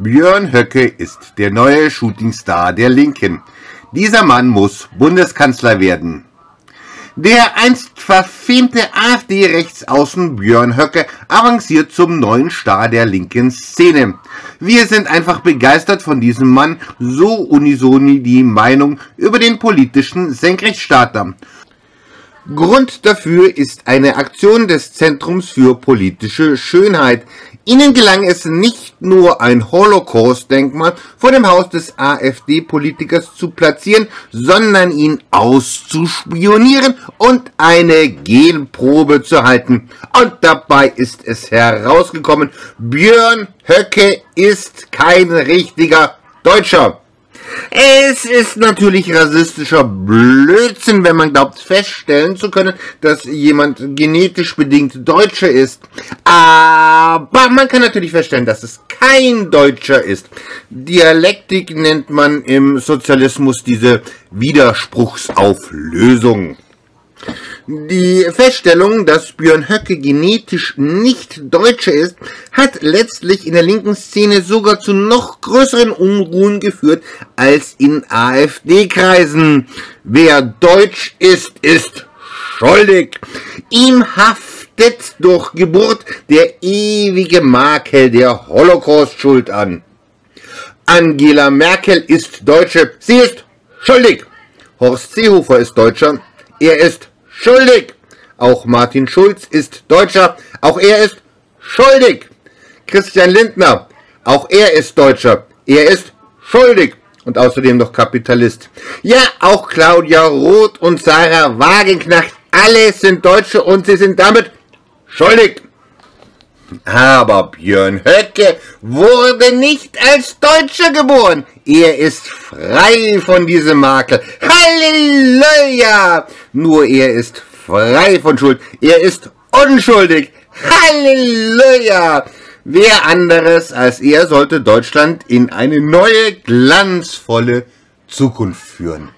Björn Höcke ist der neue Shootingstar der Linken. Dieser Mann muss Bundeskanzler werden. Der einst verfemte AfD-Rechtsaußen Björn Höcke avanciert zum neuen Star der linken Szene. Wir sind einfach begeistert von diesem Mann, so unisoni die Meinung über den politischen Senkrechtstarter. Grund dafür ist eine Aktion des Zentrums für politische Schönheit. Ihnen gelang es nicht nur ein Holocaust-Denkmal vor dem Haus des AfD-Politikers zu platzieren, sondern ihn auszuspionieren und eine Genprobe zu halten. Und dabei ist es herausgekommen, Björn Höcke ist kein richtiger Deutscher. Es ist natürlich rassistischer Blödsinn, wenn man glaubt feststellen zu können, dass jemand genetisch bedingt Deutscher ist. Aber man kann natürlich feststellen, dass es kein Deutscher ist. Dialektik nennt man im Sozialismus diese Widerspruchsauflösung. Die Feststellung, dass Björn Höcke genetisch nicht Deutscher ist, hat letztlich in der linken Szene sogar zu noch größeren Unruhen geführt als in AfD-Kreisen. Wer deutsch ist, ist schuldig. Ihm haftet durch Geburt der ewige Makel der Holocaust-Schuld an. Angela Merkel ist Deutsche, sie ist schuldig. Horst Seehofer ist Deutscher, er ist schuldig. Auch Martin Schulz ist Deutscher, auch er ist schuldig. Christian Lindner, auch er ist Deutscher, er ist schuldig und außerdem noch Kapitalist. Ja, auch Claudia Roth und Sarah Wagenknecht, alle sind Deutsche und sie sind damit schuldig. Aber Björn Höcke wurde nicht als Deutscher geboren. Er ist frei von diesem Makel. Halleluja! Nur er ist frei von Schuld. Er ist unschuldig. Halleluja! Wer anderes als er sollte Deutschland in eine neue, glanzvolle Zukunft führen.